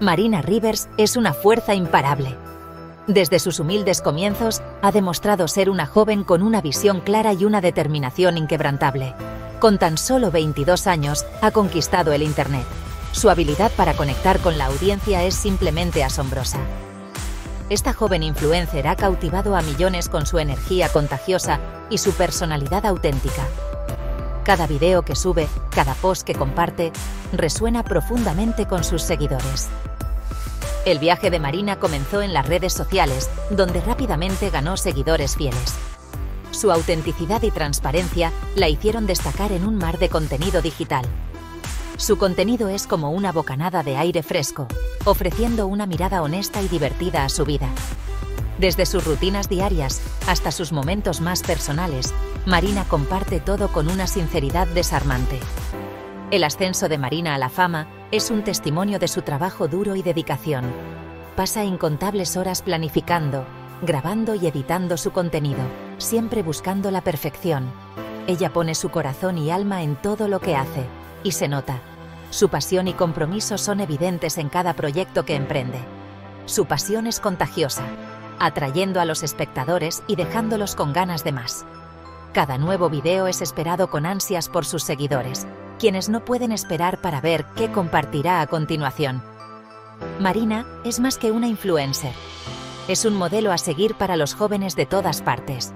Marina Rivers es una fuerza imparable. Desde sus humildes comienzos, ha demostrado ser una joven con una visión clara y una determinación inquebrantable. Con tan solo 22 años, ha conquistado el Internet. Su habilidad para conectar con la audiencia es simplemente asombrosa. Esta joven influencer ha cautivado a millones con su energía contagiosa y su personalidad auténtica. Cada video que sube, cada post que comparte, resuena profundamente con sus seguidores. El viaje de Marina comenzó en las redes sociales, donde rápidamente ganó seguidores fieles. Su autenticidad y transparencia la hicieron destacar en un mar de contenido digital. Su contenido es como una bocanada de aire fresco, ofreciendo una mirada honesta y divertida a su vida. Desde sus rutinas diarias hasta sus momentos más personales, Marina comparte todo con una sinceridad desarmante. El ascenso de Marina a la fama es un testimonio de su trabajo duro y dedicación. Pasa incontables horas planificando, grabando y editando su contenido, siempre buscando la perfección. Ella pone su corazón y alma en todo lo que hace, y se nota. Su pasión y compromiso son evidentes en cada proyecto que emprende. Su pasión es contagiosa, atrayendo a los espectadores y dejándolos con ganas de más. Cada nuevo video es esperado con ansias por sus seguidores, quienes no pueden esperar para ver qué compartirá a continuación. Marina es más que una influencer. Es un modelo a seguir para los jóvenes de todas partes.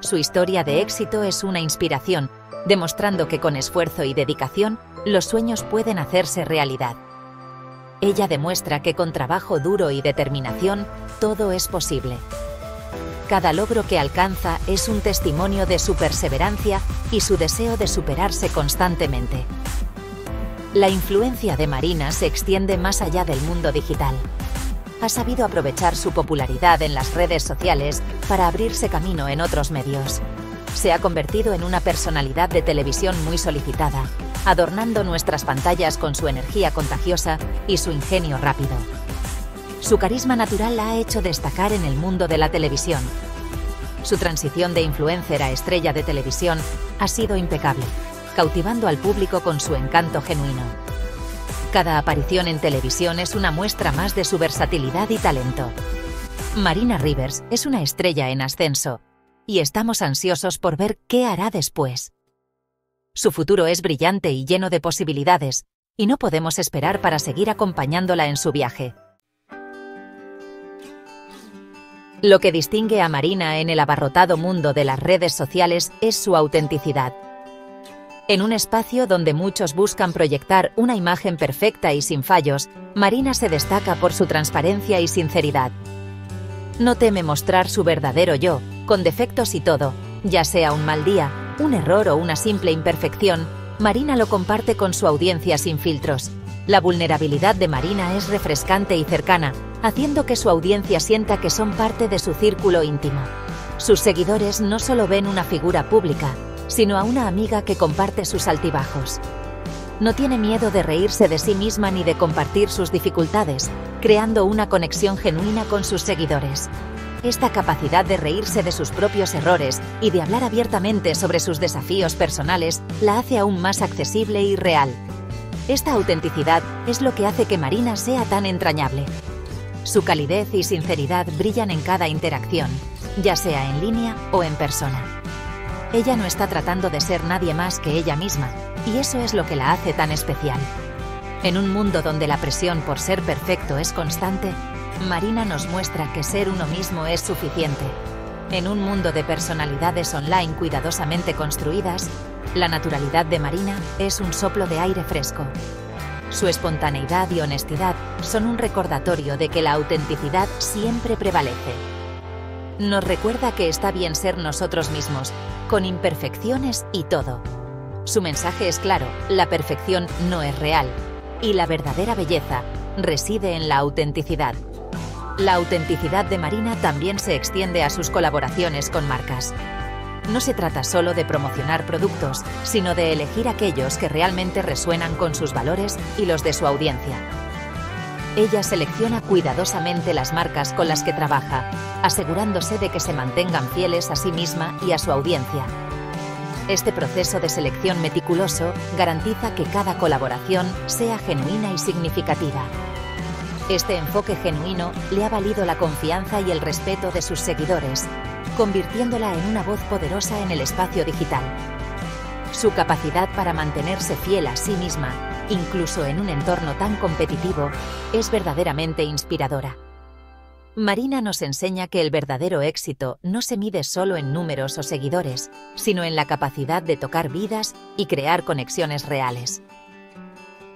Su historia de éxito es una inspiración, demostrando que con esfuerzo y dedicación, los sueños pueden hacerse realidad. Ella demuestra que con trabajo duro y determinación, todo es posible. Cada logro que alcanza es un testimonio de su perseverancia y su deseo de superarse constantemente. La influencia de Marina se extiende más allá del mundo digital. Ha sabido aprovechar su popularidad en las redes sociales para abrirse camino en otros medios. Se ha convertido en una personalidad de televisión muy solicitada, adornando nuestras pantallas con su energía contagiosa y su ingenio rápido. Su carisma natural la ha hecho destacar en el mundo de la televisión. Su transición de influencer a estrella de televisión ha sido impecable, cautivando al público con su encanto genuino. Cada aparición en televisión es una muestra más de su versatilidad y talento. Marina Rivers es una estrella en ascenso, y estamos ansiosos por ver qué hará después. Su futuro es brillante y lleno de posibilidades, y no podemos esperar para seguir acompañándola en su viaje. Lo que distingue a Marina en el abarrotado mundo de las redes sociales es su autenticidad. En un espacio donde muchos buscan proyectar una imagen perfecta y sin fallos, Marina se destaca por su transparencia y sinceridad. No teme mostrar su verdadero yo, con defectos y todo, ya sea un mal día, un error o una simple imperfección, Marina lo comparte con su audiencia sin filtros. La vulnerabilidad de Marina es refrescante y cercana, haciendo que su audiencia sienta que son parte de su círculo íntimo. Sus seguidores no solo ven una figura pública, sino a una amiga que comparte sus altibajos. No tiene miedo de reírse de sí misma ni de compartir sus dificultades, creando una conexión genuina con sus seguidores. Esta capacidad de reírse de sus propios errores y de hablar abiertamente sobre sus desafíos personales la hace aún más accesible y real. Esta autenticidad es lo que hace que Marina sea tan entrañable. Su calidez y sinceridad brillan en cada interacción, ya sea en línea o en persona. Ella no está tratando de ser nadie más que ella misma, y eso es lo que la hace tan especial. En un mundo donde la presión por ser perfecto es constante, Marina nos muestra que ser uno mismo es suficiente. En un mundo de personalidades online cuidadosamente construidas, la naturalidad de Marina es un soplo de aire fresco. Su espontaneidad y honestidad son un recordatorio de que la autenticidad siempre prevalece. Nos recuerda que está bien ser nosotros mismos, con imperfecciones y todo. Su mensaje es claro, la perfección no es real, y la verdadera belleza reside en la autenticidad. La autenticidad de Marina también se extiende a sus colaboraciones con marcas. No se trata solo de promocionar productos, sino de elegir aquellos que realmente resuenan con sus valores y los de su audiencia. Ella selecciona cuidadosamente las marcas con las que trabaja, asegurándose de que se mantengan fieles a sí misma y a su audiencia. Este proceso de selección meticuloso garantiza que cada colaboración sea genuina y significativa. Este enfoque genuino le ha valido la confianza y el respeto de sus seguidores, convirtiéndola en una voz poderosa en el espacio digital. Su capacidad para mantenerse fiel a sí misma, incluso en un entorno tan competitivo, es verdaderamente inspiradora. Marina nos enseña que el verdadero éxito no se mide solo en números o seguidores, sino en la capacidad de tocar vidas y crear conexiones reales.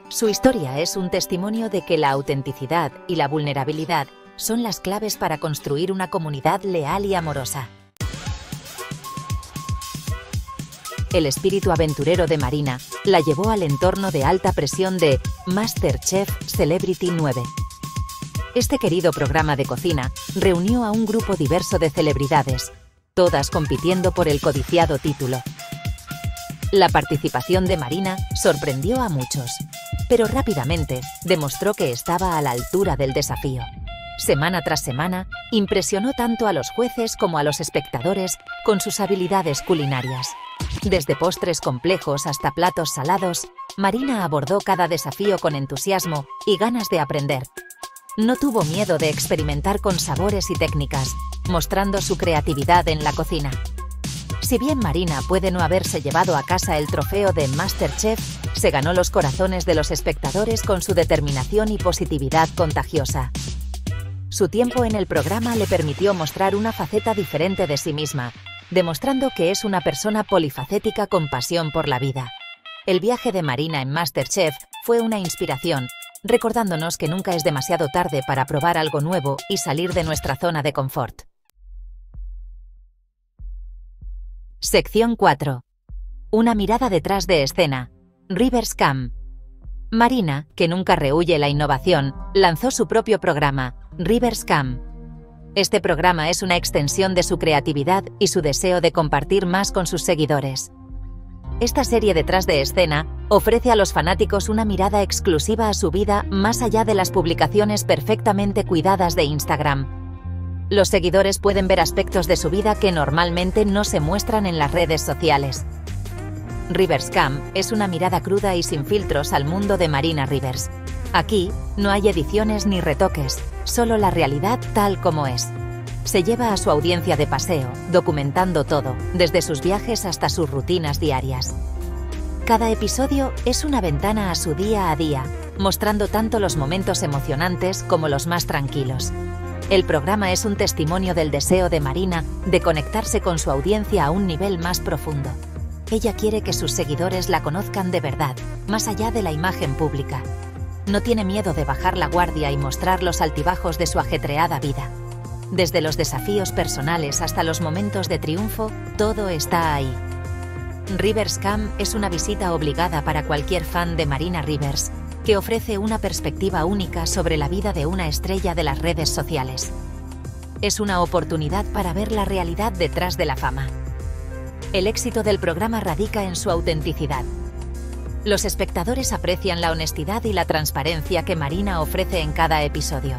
Su historia es un testimonio de que la autenticidad y la vulnerabilidad son las claves para construir una comunidad leal y amorosa. El espíritu aventurero de Marina la llevó al entorno de alta presión de MasterChef Celebrity 9 este querido programa de cocina reunió a un grupo diverso de celebridades, todas compitiendo por el codiciado título. La participación de Marina sorprendió a muchos, pero rápidamente demostró que estaba a la altura del desafío. Semana tras semana, impresionó tanto a los jueces como a los espectadores con sus habilidades culinarias. Desde postres complejos hasta platos salados, Marina abordó cada desafío con entusiasmo y ganas de aprender, no tuvo miedo de experimentar con sabores y técnicas, mostrando su creatividad en la cocina. Si bien Marina puede no haberse llevado a casa el trofeo de Masterchef, se ganó los corazones de los espectadores con su determinación y positividad contagiosa. Su tiempo en el programa le permitió mostrar una faceta diferente de sí misma, demostrando que es una persona polifacética con pasión por la vida. El viaje de Marina en Masterchef fue una inspiración, recordándonos que nunca es demasiado tarde para probar algo nuevo y salir de nuestra zona de confort. Sección 4. Una mirada detrás de escena. Rivers Cam. Marina, que nunca rehuye la innovación, lanzó su propio programa, Rivers Cam. Este programa es una extensión de su creatividad y su deseo de compartir más con sus seguidores. Esta serie detrás de escena ofrece a los fanáticos una mirada exclusiva a su vida más allá de las publicaciones perfectamente cuidadas de Instagram. Los seguidores pueden ver aspectos de su vida que normalmente no se muestran en las redes sociales. Rivers Cam es una mirada cruda y sin filtros al mundo de Marina Rivers. Aquí no hay ediciones ni retoques, solo la realidad tal como es se lleva a su audiencia de paseo, documentando todo, desde sus viajes hasta sus rutinas diarias. Cada episodio es una ventana a su día a día, mostrando tanto los momentos emocionantes como los más tranquilos. El programa es un testimonio del deseo de Marina de conectarse con su audiencia a un nivel más profundo. Ella quiere que sus seguidores la conozcan de verdad, más allá de la imagen pública. No tiene miedo de bajar la guardia y mostrar los altibajos de su ajetreada vida. Desde los desafíos personales hasta los momentos de triunfo, todo está ahí. Rivers Cam es una visita obligada para cualquier fan de Marina Rivers, que ofrece una perspectiva única sobre la vida de una estrella de las redes sociales. Es una oportunidad para ver la realidad detrás de la fama. El éxito del programa radica en su autenticidad. Los espectadores aprecian la honestidad y la transparencia que Marina ofrece en cada episodio.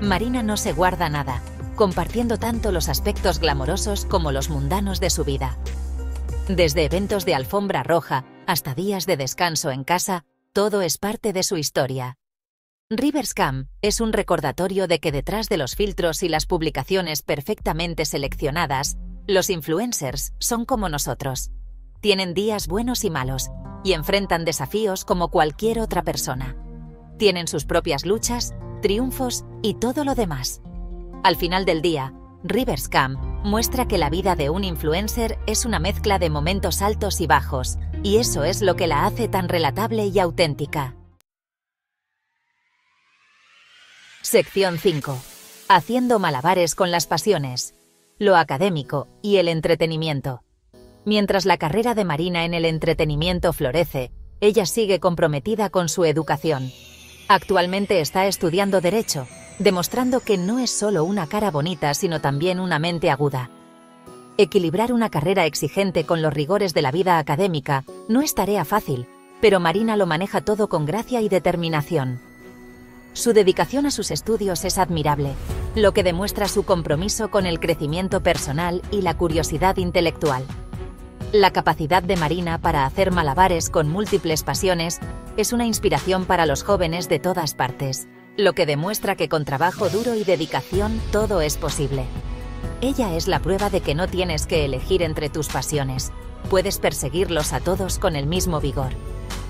Marina no se guarda nada, compartiendo tanto los aspectos glamorosos como los mundanos de su vida. Desde eventos de alfombra roja hasta días de descanso en casa, todo es parte de su historia. Riverscam es un recordatorio de que detrás de los filtros y las publicaciones perfectamente seleccionadas, los influencers son como nosotros. Tienen días buenos y malos y enfrentan desafíos como cualquier otra persona. Tienen sus propias luchas triunfos y todo lo demás. Al final del día, Riverscam muestra que la vida de un influencer es una mezcla de momentos altos y bajos, y eso es lo que la hace tan relatable y auténtica. Sección 5. Haciendo malabares con las pasiones, lo académico y el entretenimiento. Mientras la carrera de Marina en el entretenimiento florece, ella sigue comprometida con su educación. Actualmente está estudiando Derecho, demostrando que no es solo una cara bonita, sino también una mente aguda. Equilibrar una carrera exigente con los rigores de la vida académica no es tarea fácil, pero Marina lo maneja todo con gracia y determinación. Su dedicación a sus estudios es admirable, lo que demuestra su compromiso con el crecimiento personal y la curiosidad intelectual. La capacidad de Marina para hacer malabares con múltiples pasiones es una inspiración para los jóvenes de todas partes. lo que demuestra que con trabajo duro y dedicación todo es posible. Ella es la prueba de que no tienes que elegir entre tus pasiones. Puedes perseguirlos a todos con el mismo vigor.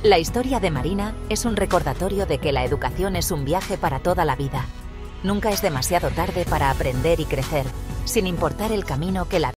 La historia de Marina es un recordatorio de que la educación es un viaje para toda la vida. Nunca es demasiado tarde para aprender y crecer, sin importar el camino que la